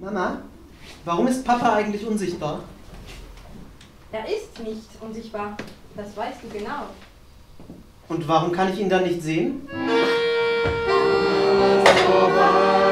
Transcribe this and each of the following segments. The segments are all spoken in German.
Mama, warum ist Papa eigentlich unsichtbar? Er ist nicht unsichtbar. Das weißt du genau. Und warum kann ich ihn dann nicht sehen? vorbei.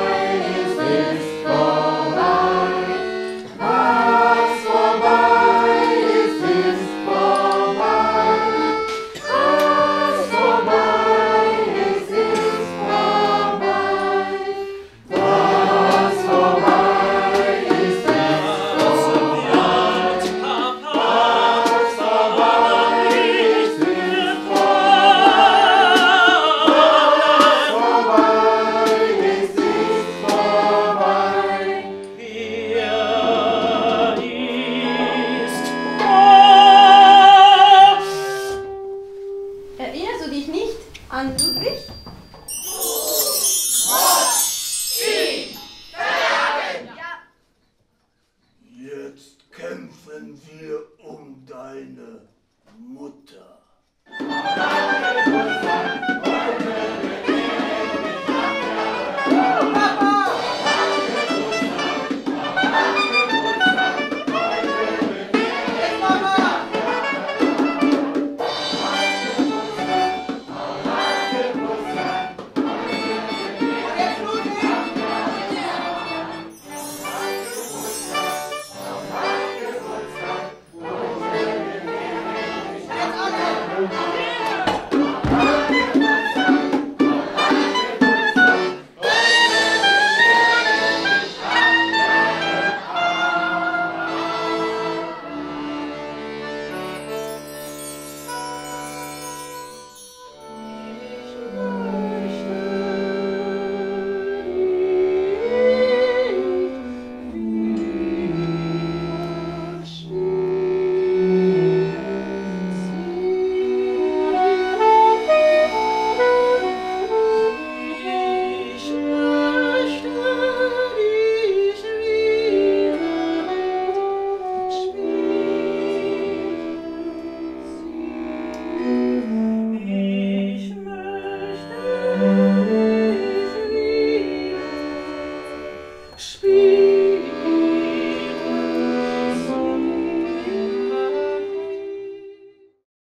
Erinnerst du dich nicht an Ludwig? Du musst ihn verbergen! Jetzt kämpfen wir.